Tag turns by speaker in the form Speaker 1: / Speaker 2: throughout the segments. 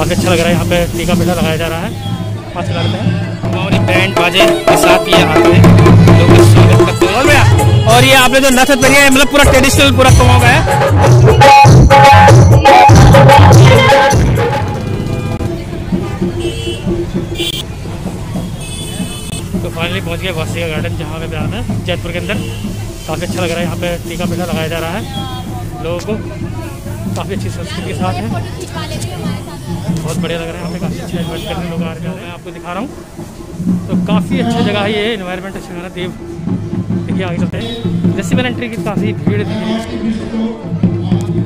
Speaker 1: काफ़ी अच्छा लग रहा है यहाँ पे टीका मेला लगाया जा रहा है। अच्छा लगता है हमारी बैंड बाजे के साथ ये आते हैं लोग स्वागत करते हैं। और ये आपने जो नथ पहनी है मतलब पूरा ट्रेडिशनल पूरा कुमाऊं है। तो फाइनली पहुँच गए वासिका गार्डन जहाँ पे जाना है जयपुर के अंदर। काफ़ी अच्छा लग रहा है यहाँ पे टीका मेला लगाया जा रहा है। लोगों को काफ़ी अच्छी संस्कृति के साथ है। बहुत बढ़िया लग रहा है, यहाँ पे काफ़ी अच्छा इन्वाइट करने लोग आ रहे हैं। मैं आपको दिखा रहा हूँ। तो काफ़ी अच्छी जगह है ये इन्वायरमेंट अच्छा है। देव, देखिए आगे चलते हैं। जैसे मैंने एंट्री की, काफ़ी भीड़ रही है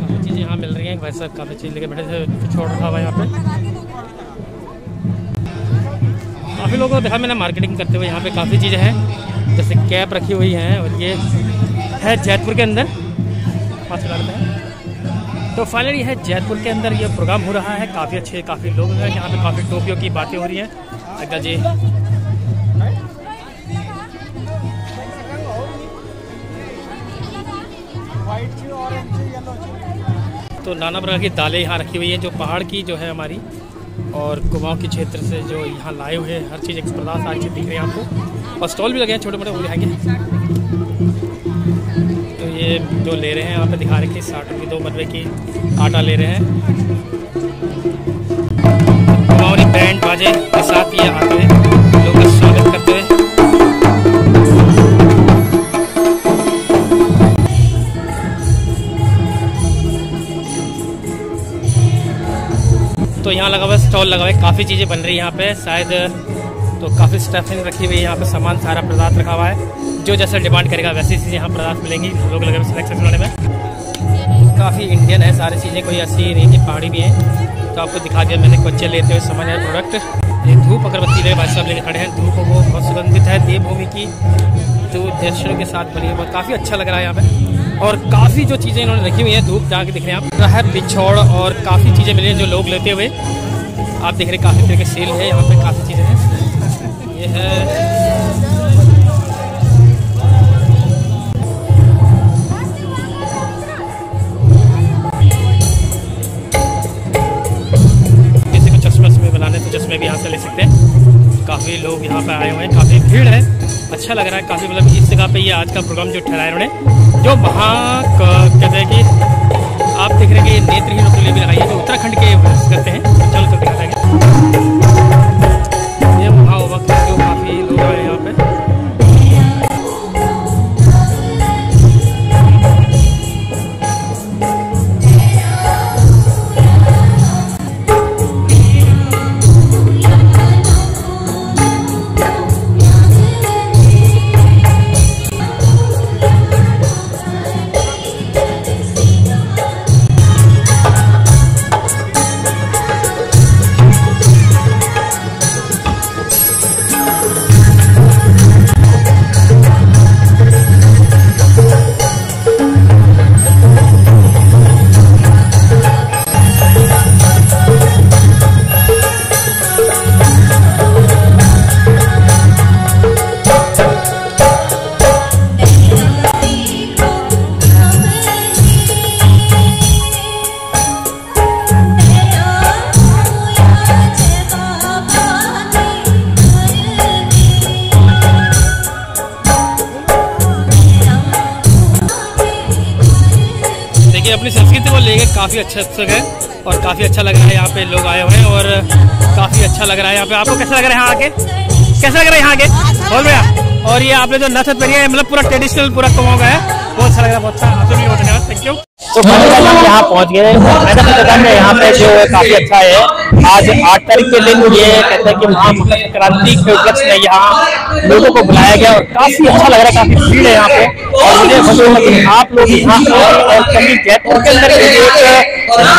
Speaker 1: काफ़ी चीज़ें यहाँ मिल रही हैं। भाई साहब, काफ़ी चीज़ लेके बैठे थे छोड़ रखा हुआ यहाँ पे। काफ़ी लोगों को देखा मैंने मार्केटिंग करते हुए, यहाँ पे काफ़ी चीज़ें हैं। जैसे कैप रखी हुई हैं और ये है जयपुर के अंदर। अच्छा लगता है तो फाइनली है जयपुर के अंदर ये प्रोग्राम हो रहा है। काफ़ी अच्छे, काफ़ी लोग हैं। यहाँ पे काफ़ी टोपियों की बातें हो रही हैं। अग्गा जी। तो नाना प्रकार की दालें यहाँ रखी हुई हैं, जो पहाड़ की जो है हमारी और कुमाऊँ के क्षेत्र से जो यहाँ लाए हुए हैं। हर चीज़ एक पदार्थ सारी चीज़ दिख रही है आपको। और स्टॉल भी लगे हैं छोटे मोटे वो तो ये जो ले रहे हैं, यहाँ पे दिखा हैं साठ रुपये, दो बनवे की आटा ले रहे हैं। कुमाऊनी बैंड बाजे के साथ ये आते हैं, लोग का स्वागत करते हैं। तो यहाँ लगा हुआ स्टॉल लगा हुआ है, काफ़ी चीज़ें बन रही है यहाँ पे, शायद तो काफ़ी स्टफिंग रखी हुई है, यहाँ पे सामान सारा पदार्थ रखा हुआ है। जो जैसा डिमांड करेगा वैसी चीज़ें यहाँ पदार्थ मिलेंगी, लोग लगे सिलेक्शन बनाने में काफ़ी इंडियन है, सारी चीज़ें, कोई ऐसी नहीं कि पहाड़ी भी है। तो आपको दिखा दिया मैंने बच्चे लेते हुए समझ आया प्रोडक्ट ये धूप अगरबत्ती ले, भाई साहब लेके खड़े हैं। धूप वो बहुत सुगंधित है, देवभूमि की तो दर्शन के साथ बनी है काफ़ी अच्छा लग रहा है यहाँ पे। और काफ़ी जो चीज़ें इन्होंने रखी हुई हैं, धूप जाके दिख रहे हैं आप। है पिछौड़ और काफ़ी चीज़ें मिली हैं जो लोग लेते हुए। आप देख रहे हैं काफ़ी तरह के सेल है, यहाँ पे काफ़ी चीज़ें हैं। ये है वश्मे तो चश्मे भी यहाँ से ले सकते हैं। काफ़ी लोग यहाँ पर आए हुए हैं, काफ़ी भीड़ है। अच्छा लग रहा है, काफ़ी मतलब इस जगह पे ये आज का प्रोग्राम जो ठहराया उन्होंने जो वहाँ कहते हैं कि आप देख रहे हैं कि नेत्रहीनों के लिए भी लगाई है, जो उत्तराखंड के करते हैं, चल कर दिखा काफ़ी अच्छे उत्सुक है और काफ़ी अच्छा लग रहा है यहाँ पे लोग आए हुए हैं और काफ़ी अच्छा लग रहा है यहाँ पे। आपको कैसा लग रहा है यहाँ आके? कैसा लग रहा है यहाँ आके? बोल भैया। और ये आपने जो नथ पहनी है मतलब पूरा ट्रेडिशनल पूरा कमाओ का है। बहुत अच्छा लग रहा है, बहुत अच्छा। धन्यवाद। थैंक यू
Speaker 2: तो हम यहाँ पहुँच गए। मैंने पता है यहाँ पे जो है काफ़ी अच्छा है। आज आठ तारीख के दिन ये कहते हैं कि महामकर संक्रांति के उपलक्ष्य में यहाँ लोगों को बुलाया गया और काफ़ी अच्छा लग रहा है, काफ़ी भीड़ है यहाँ पे। और मुझे खुशी है कि आप लोग यहाँ और कहीं जयपुर के अंदर एक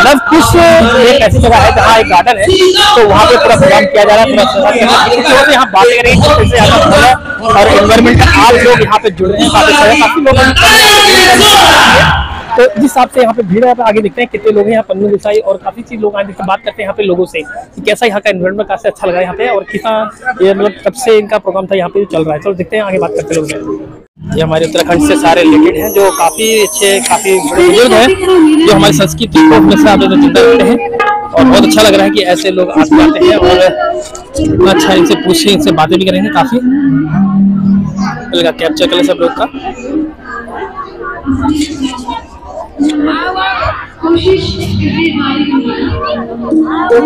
Speaker 2: लव कुश एक ऐसी जगह है जहाँ एक गार्डन है तो वहाँ पे पूरा प्रोग्राम किया जा रहा है, पूरा प्रोग्राम यहाँ बातें करेंगे कैसे यहाँ पर और एनवायरमेंट आप लोग यहाँ पे जुड़ रहे हैं, काफ़ी लोग तो जिस हिसाब से यहाँ पे भीड़ है आगे देखते हैं कितने लोग हैं यहाँ, पन्नू गुसाई और काफ़ी चीज़ लोग आए बात करते हैं यहाँ पे लोगों से कि कैसा यहाँ का एनवायरमेंट काफ़ी अच्छा लगा यहाँ पे और कितना ये मतलब कब से इनका प्रोग्राम था यहाँ पे चल रहा है। चलो देखते हैं, आगे बात करते लोग ये हमारे उत्तराखंड से सारे रिलेटेड हैं, जो काफ़ी अच्छे, काफ़ी बुज़ुर्ग हैं, जो हमारी संस्कृति को आप लोग ज़िंदा रखते हैं
Speaker 3: और बहुत अच्छा लग रहा है कि ऐसे लोग आते जाते हैं और इतना अच्छा इनसे पूछे, इनसे बातें भी करेंगे काफ़ी। लगा कैप्चर कर सब लोग का।
Speaker 2: कोशिश करने वाली
Speaker 1: और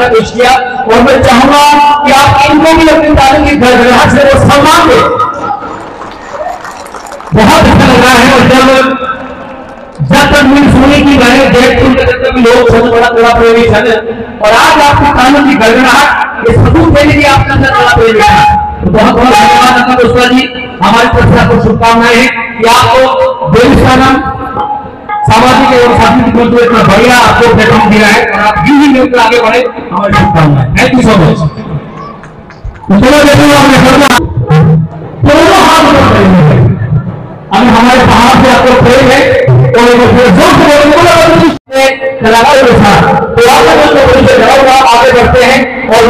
Speaker 4: में पेश किया और मैं चाहूँगा कि आप इनको भी अपनी तालीम की गड़गड़ाहट से वो सम्मान दें। बहुत अच्छा लग रहा है और जब जब तक मैं सोने की सुनते तब तक लोग बड़ा प्रेमी और आज आपकी कानून की गड़गड़ाहट ये सबूत देने की आपके अंदर बड़ा प्रेमी है। बहुत बहुत धन्यवाद पुष्पा जी। हमारी तरफ़ से आपको शुभकामनाएँ हैं कि आपको देवस्थानम सामाजिक एवं सांस्कृतिक मंच में इतना बढ़िया आपको प्लेटफॉर्म दिया है और आप यूँ ही मिलकर आगे बढ़े, हमारी शुभकामनाएँ। थैंक यू सो मच तो हाथ करेंगे अभी हमारे पहाड़ से आपको प्रेम है, और तो कराऊँगा आगे बढ़ते हैं। और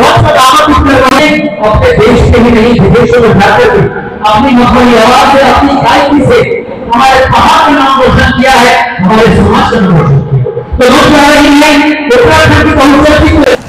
Speaker 4: रहे हैं अपने देश के ही नहीं, विदेशों में जाकर अपनी मखमली आवाज़ से अपनी गायकी से। हमारे पहाड़ का नाम रोशन किया है, हमारे समाज का नाम रोशन किया। तो रोज जा रही है उत्तराखंड की बहुचर्चित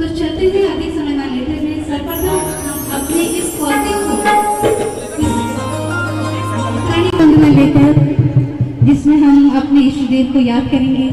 Speaker 2: तो चलते हुए अधिक समय ना लेते हुए सर्वप्रथम अपने इस पौधे को लेकर, जिसमें हम अपने इष्ट देव को याद करेंगे।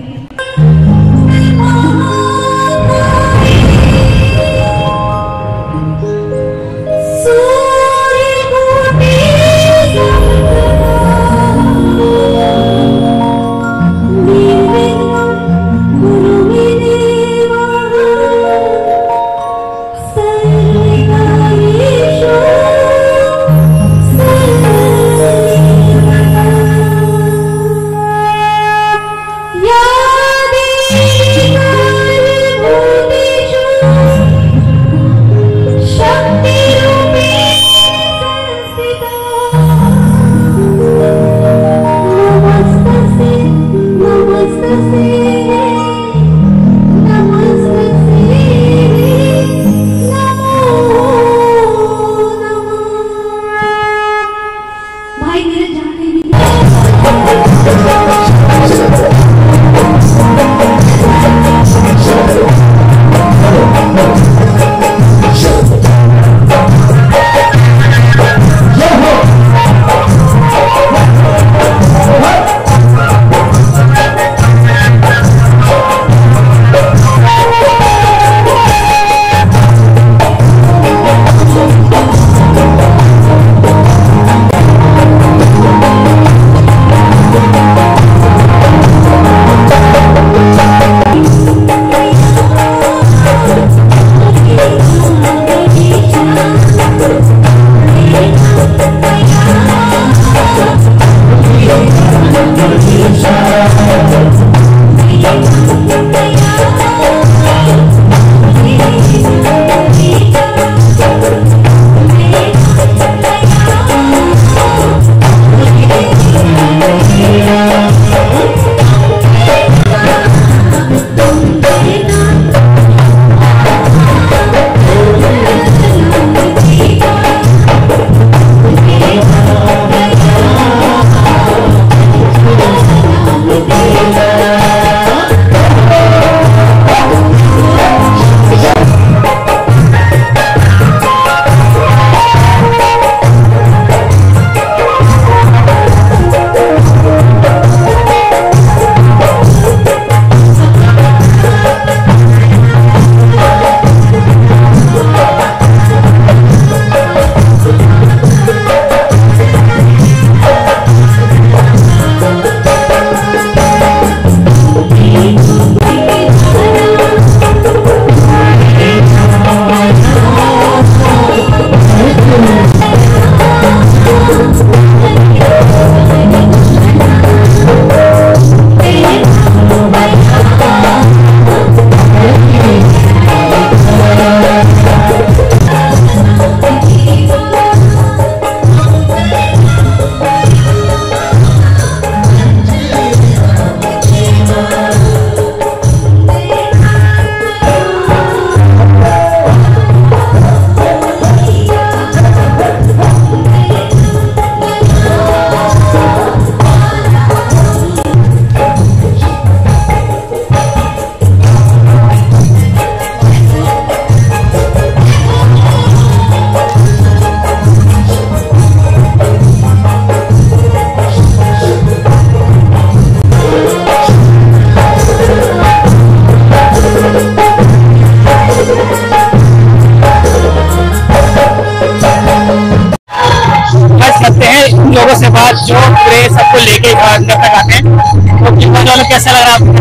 Speaker 1: लेके तक आते हैं। तो वालों कैसा लग रहा है आपको?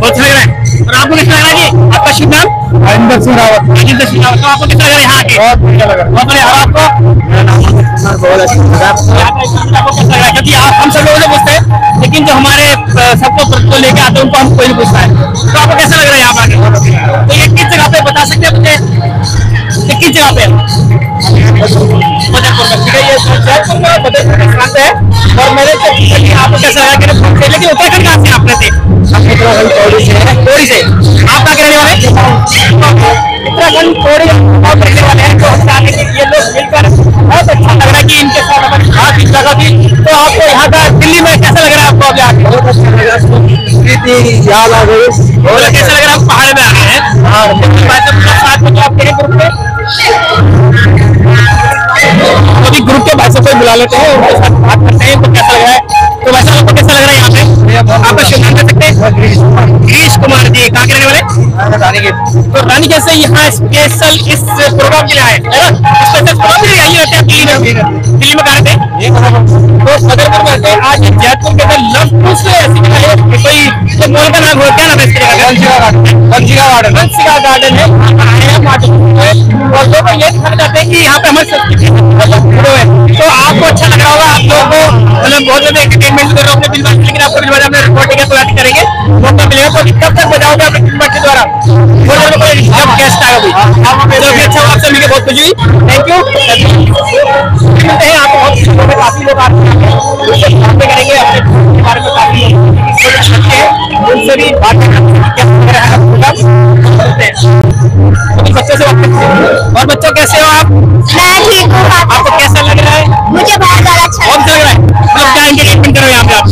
Speaker 1: बहुत अच्छा लग रहा है। और आपको कैसा लग रहा है जी? आपका शुभ नाम?
Speaker 4: राजेंद्र सिंह रावत।
Speaker 1: राजेंद्र सिंह रावत। तो आपको कैसा लग रहा है यहाँ आके?
Speaker 4: बहुत बढ़िया लगा।
Speaker 1: बहुत बढ़िया। और आपको?
Speaker 4: बहुत अच्छा लगा।
Speaker 1: यहाँ का आपको कैसा लग? रहा है क्योंकि आप हम सब लोगों से पूछते हैं लेकिन जो हमारे सबको को लेके आते हैं उनको हम कोई नहीं पूछता है। तो आपको कैसा लग रहा है यहाँ पर आके? तो ये किस जगह पे? बता सकते हैं मुझे? किस जगह पे? ठीक है ये जयपुर में मदनपुर के साथ है। और मेरे को कि आपको कैसा लगा कि घूम के लेकिन उत्तराखंड कहाँ से आप रहते
Speaker 4: उत्तराखंड पौड़ी से। है
Speaker 1: से। आप कहाँ के रहने वाले उत्तराखंड थोड़ी बहुत रहने वाले हैं तो लोग मिलकर बहुत अच्छा लग रहा है कि इनके साथ हमारी बात इस जगह थी। तो आपको यहाँ का दिल्ली में कैसा लग रहा है आपको अभी आके? बहुत अच्छा लग रहा है। याद आ गई। और कैसा लग रहा है आप पहाड़ में आ गए हैं। साथ में जो आप मेरे ग्रुप में अभी ग्रुप के भाई को बुला लेते हैं उनके साथ बात करते हैं तो कैसा लग रहा है? तो वैसा आपको कैसा लग रहा है यहाँ पे? आपका शुभ नाम कर सकते हैं। गिरीश कुमार। जी कहाँ के रहने वाले? तो रानी कैसे यहाँ स्पेशल इस प्रोग्राम के लिए आए है ना? स्पेशल प्रोग्राम के लिए आई रहते हैं दिल्ली में दिल्ली में। कहा थे तो बदरपुर में आज जयपुर के अंदर लव से ऐसी जगह है कोई तो मॉल का नाम हो? क्या नाम है इसके गार्डन। वंशिका गार्डन। है। आए हैं और लोग ये दिखाना चाहते हैं कि यहाँ पे हमारी संस्कृति हैं। तो आपको अच्छा लग होगा आप लोगों को मतलब बहुत ज़्यादा एंटरटेनमेंट कर रहे हो अपने बिल लेकिन आपको बिल बात अपने रिकॉर्डिंग का तैयारी करेंगे। मौका मिलेगा तो कब तक बजाओगे अपने के द्वारा। बहुत ज़्यादा कोई जब गेस्ट आएगा कोई अभी अच्छा आपसे मिलकर बहुत खुशी हुई। थैंक यू मिलते हैं आपको बहुत काफ़ी लोग आते हैं उनसे बातें करेंगे। अपने बारे में काफ़ी उनसे भी बातें करेंगे क्या लग रहा है आपको मिलते हैं। अभी बच्चों से बात और बच्चों कैसे हो आप?
Speaker 5: मैं ठीक हूँ
Speaker 1: आपको कैसा लग रहा है?
Speaker 5: मुझे बहुत ज़्यादा अच्छा लग।
Speaker 1: रहा है मतलब क्या एंटरटेनमेंट करो यहाँ पे आप?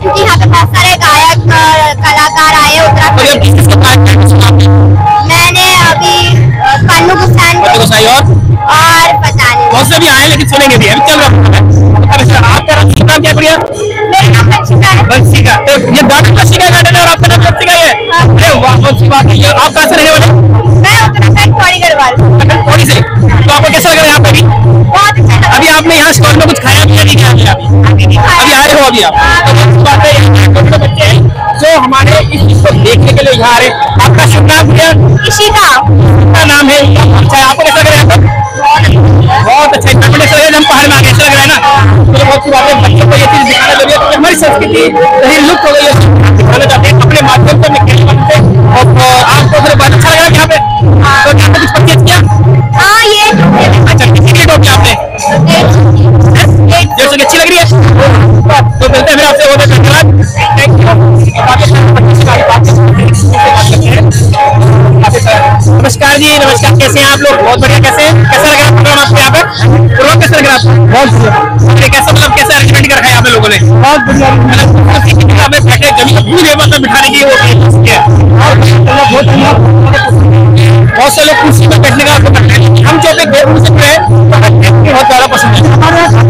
Speaker 5: है क्योंकि यहाँ पे बहुत सारे गायक कलाकार आए हैं उत्तराखंड
Speaker 1: है?
Speaker 5: मैंने अभी
Speaker 1: को सही और?
Speaker 5: और पता नहीं।
Speaker 1: बहुत से भी आए लेकिन सुनेंगे भी। अभी चल रहा है। अब आपका नाम नाम क्या है
Speaker 5: है।
Speaker 1: वंशिका। तो ये गार्डन वंशिका गार्डन है और आपका नाम वंशिका है अरे वाह बहुत सी बात है। ये आप कहाँ से रहने वाले
Speaker 5: मैं उत्तराखंड पौड़ी गढ़वाल
Speaker 1: हैं? थोड़ी से। तो आपको कैसा लग रहा है यहाँ पे
Speaker 5: लगा
Speaker 1: अभी आपने यहाँ स्टॉल में कुछ खाया नहीं अभी अभी
Speaker 5: अभी
Speaker 1: अभी आए हो अभी आप? तो है बच्चे हैं जो हमारे इस चीज़ को देखने के लिए यहाँ आ रहे हैं। आपका शुभ नाम क्या
Speaker 5: इशिका
Speaker 1: का नाम है? अच्छा आपको कैसा लग रहा है बहुत अच्छा इतना लग रहा है हम पहाड़ में आगे अच्छा लग रहा है ना? तो बहुत सी बात है बच्चों को ये चीज़ दिखाना ज़रूरी है हमारी संस्कृति लुप्त हो गई है। दिखाना चाहते हैं अपने माध्यम से से और अ, आपको फिर बहुत अच्छा लगा यहाँ पे तो पे कुछ परचेज किया
Speaker 5: हाँ ये
Speaker 1: अच्छा किसी की टोपी आपने जैसे कि अच्छी लग रही है तो मिलते हैं फिर आपसे बहुत धन्यवाद थैंक यू नमस्कार जी नमस्कार कैसे हैं आप लोग बहुत बढ़िया कैसे हैं कैसा लग रहा है प्रोग्राम आपको यहाँ पे प्रोग्राम कैसा लग रहा है बहुत बढ़िया कैसा मतलब कैसा अरेंजमेंट कर रखा है यहाँ पे लोगों ने बहुत बढ़िया मतलब बैठे ज़मीन पूरी लेवल में बिठाने की वो की है बहुत से लोग कुर्सी पर बैठने का हम जो हैं हमें बहुत ज़्यादा पसंद है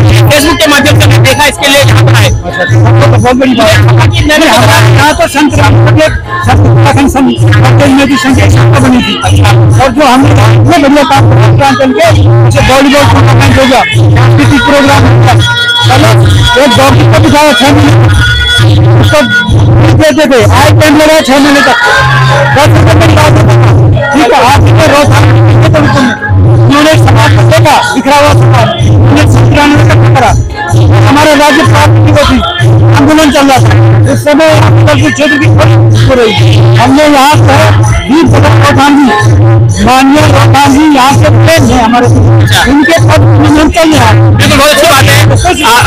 Speaker 1: फेसबुक के माध्यम से देखा इसके लिए यहाँ पर आए। बहुत बड़ी बात है। यहाँ तो संत में भी संख्या बनी थी। और जो हमने इतने बढ़िया काम के वॉलीबॉल टूर्नामेंट हो गया प्रोग्राम हो चलो एक डॉक्टर को दिखाया छह महीने उसको देते थे लगा छह महीने तक। दस रुपये ठीक है के रोज उन्होंने समाज को देखा बिखरा हुआ समाज उन्हें संक्रांत इकट्ठा करा हमारे राज्य प्राप्ति को थी आंदोलन चल रहा था। उस समय क्षेत्र की हो रही थी हमने यहाँ पर वीर भगत रोहतान जी माननीय जी यहाँ से प्रेम है हमारे उनके पद में चल रहे हैं बिल्कुल बहुत अच्छी बात है।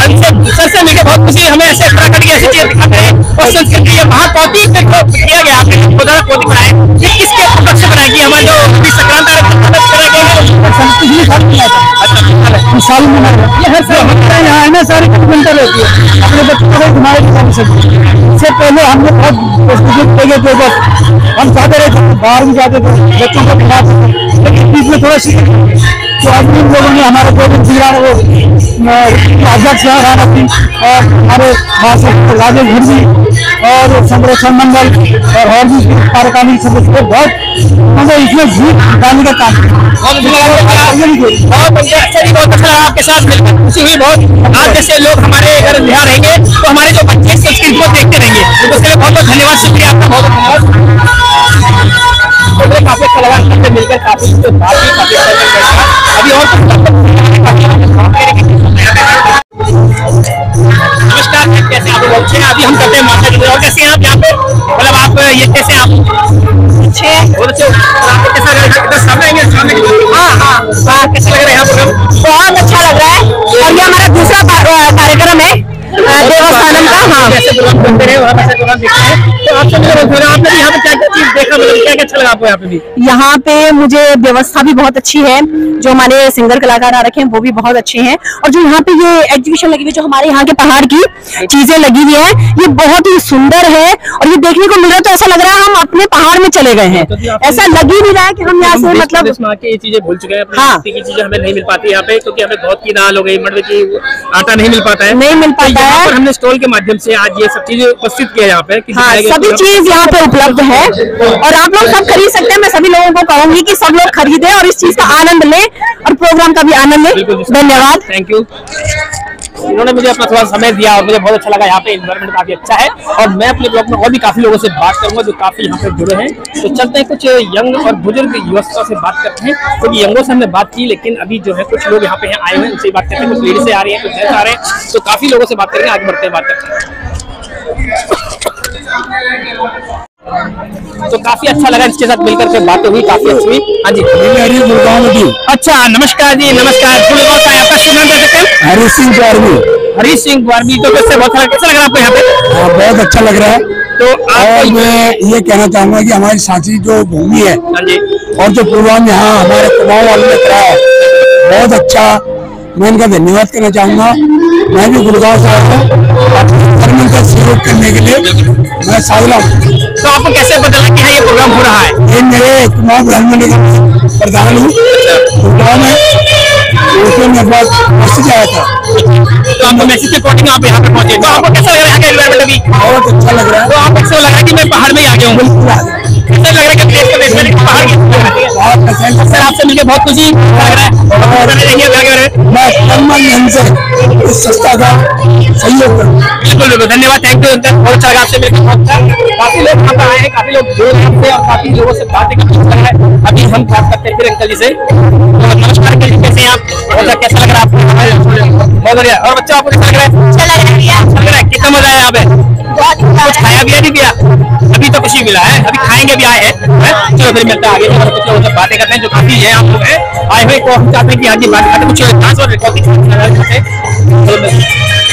Speaker 1: हमसे सर से मिलकर बहुत खुशी हमें ऐसे उत्तराखंड की ऐसी चीज़ें दिखाते हैं। और संस्कृति ये किया गया आपने बनाए ये किसके उपलक्ष्य बनाया कि हमारे जो संक्रांत होता यहाँ सारी रहती है अपने बच्चों को घुमाए इससे पहले बहुत किए थे बस हम चाहते रहे बाहर भी जाते थे बच्चों को लेकिन बीच में थोड़ा तो आज भी लोगों ने हमारे सिंह राणा वो अध्यक्ष सिंह और हमारे राजेश और
Speaker 6: संरक्षण मंडल और और भी सदस्य बहुत मतलब इसमें जीत डालने का काम।
Speaker 1: बहुत अच्छा बहुत अच्छा अच्छा लगा आपके साथ मिलकर। खुशी हुई बहुत। आज जैसे लोग हमारे अगर बिहार रहेंगे तो हमारे जो बच्चे संस्कृति को देखते रहेंगे। तो उसके लिए बहुत बहुत धन्यवाद शुक्रिया आपका बहुत धन्यवाद। तो काफ़ी अच्छा लगा मिलकर काफ़ी बात भी काफ़ी अभी और नमस्कार कैसे आप? अभी हम करते हैं माता जी और कैसे हैं आप यहाँ पे? मतलब आप ये कैसे आप? बहुत आपको कैसा लग रहा है? हाँ हाँ। हाँ कैसा लग रहा है
Speaker 5: बहुत अच्छा लग रहा है। और ये हमारा दूसरा कार्यक्रम है। देवस्थानम का हाँ।
Speaker 1: जैसे रहे वहाँ देखते हैं। तो आपने यहाँ पे क्या क्या चीज़ देखा मतलब क्या क्या अच्छा लगा आपको यहाँ पे भी?
Speaker 7: यहाँ पे मुझे व्यवस्था भी बहुत अच्छी है। जो हमारे सिंगर कलाकार आ रखे हैं वो भी बहुत अच्छे हैं। और जो यहाँ पे ये एग्जीबिशन लगी हुई जो हमारे यहाँ के पहाड़ की चीज़ें लगी हुई है ये बहुत ही सुंदर है। और ये देखने को मिल रहा है तो ऐसा लग रहा है हम अपने पहाड़ में चले गए हैं। ऐसा लग ही नहीं रहा है की हम यहाँ से मतलब
Speaker 1: ये चीज़ें भूल चुके हैं
Speaker 7: हाँ।
Speaker 1: चीज़ें हमें नहीं मिल पाती यहाँ पे क्योंकि हमें बहुत की दाल हो गई मडवे की आटा नहीं मिल पाता है।
Speaker 7: नहीं मिल
Speaker 1: तो
Speaker 7: पाता है।
Speaker 1: पर हमने स्टॉल के माध्यम से आज ये सब चीज़ें उपस्थित किया यहाँ पे
Speaker 7: हाँ सभी चीज़ यहाँ पे उपलब्ध है और आप लोग सब खरीद सकते हैं। मैं सभी लोगों को कहूँगी की सब लोग खरीदे और इस चीज़ का आनंद ले और प्रोग्राम का भी आनंद ले। धन्यवाद।
Speaker 1: थैंक यू इन्होंने मुझे अपना थोड़ा समय दिया और मुझे बहुत अच्छा लगा। यहाँ पे इन्वायरमेंट काफ़ी अच्छा है और मैं अपने ब्लॉग में और भी काफ़ी लोगों से बात करूँगा जो काफ़ी यहाँ पे जुड़े हैं। तो चलते हैं, कुछ यंग और बुज़ुर्ग युवा से बात करते हैं। क्योंकि यंगों से हमने बात की, लेकिन अभी जो है कुछ लोग यहाँ पे आए हुए हैं, उनसे बात करते हैं। कुछ लेडी से आ रही है, कुछ आ रहे हैं। तो काफ़ी लोगों से बात करेंगे, आगे बढ़ते हैं, बात करते हैं। तो काफ़ी अच्छा लगा इसके साथ मिलकर के बातें हुई काफ़ी अच्छी हुई। हाँ जी। अच्छा नमस्कार जी नमस्कार। आपका शुभ नाम
Speaker 6: हरी सिंह चौरवी
Speaker 1: हरीश सिंह बारबी तो कैसे बहुत सारा कैसा लग रहा है आपको यहाँ पे?
Speaker 6: हाँ, बहुत अच्छा लग रहा है।
Speaker 1: तो
Speaker 6: और मैं ये कहना चाहूँगा कि हमारी सांची जो भूमि है
Speaker 1: हाँ
Speaker 6: और जो प्रोग्राम यहाँ हमारे कुमाऊं वालों ने करा है बहुत अच्छा। मैं इनका धन्यवाद करना चाहूँगा। मैं भी गुड़गांव से आया हूँ। सहयोग करने के लिए मैं सावला हूँ।
Speaker 1: तो आपको कैसे पता लगा कि हाँ ये प्रोग्राम हो रहा है?
Speaker 6: ये मेरे कुमार ब्राह्मण का प्रधान हूँ। प्रोग्राम में उसमें मैं बहुत मैसेज आया था
Speaker 1: तो आपको मैसेज के अकॉर्डिंग आप यहाँ पे पहुँचे। तो आपको कैसा लग रहा है यहाँ का एनवायरमेंट अभी?
Speaker 6: बहुत अच्छा लग रहा
Speaker 1: तो
Speaker 6: है
Speaker 1: लग रहा लगा कि मैं पहाड़ में ही आ गया हूँ लग रहा है कि देश का देश में सर आपसे मिलकर बहुत खुशी लग रहा है। और करने देंगे आगे बढ़े।
Speaker 6: मैं तन्मन धन से इस संस्था का सहयोग करूँ।
Speaker 1: बिल्कुल बिल्कुल। धन्यवाद थैंक यू अंकल। बहुत अच्छा लगा आपसे मिलकर बहुत अच्छा। काफ़ी लोग यहाँ पे आए हैं काफ़ी लोग जुड़े हैं और काफ़ी लोगों से बातें अच्छा लग है। अभी हम बात करते हैं फिर अंकल जी से। तो नमस्कार कैसे हैं आप? बहुत अच्छा कैसा लग रहा है आपको? बहुत बढ़िया। और बच्चा आपको कैसा लग रहा है?
Speaker 5: अच्छा लग रहा है
Speaker 1: अच्छा लग रहा है? कितना मज़ा आया यहाँ पे? कुछ खाया भी नहीं अभी तो कुछ ही मिला है अभी खाएँगे भी आए हैं हैं? चलो फिर मिलता है आगे कुछ लोगों बातें करते हैं जो काफ़ी है आप लोग हैं आए हुए चाहते हैं कि हाँ बात करते हैं कुछ हैं।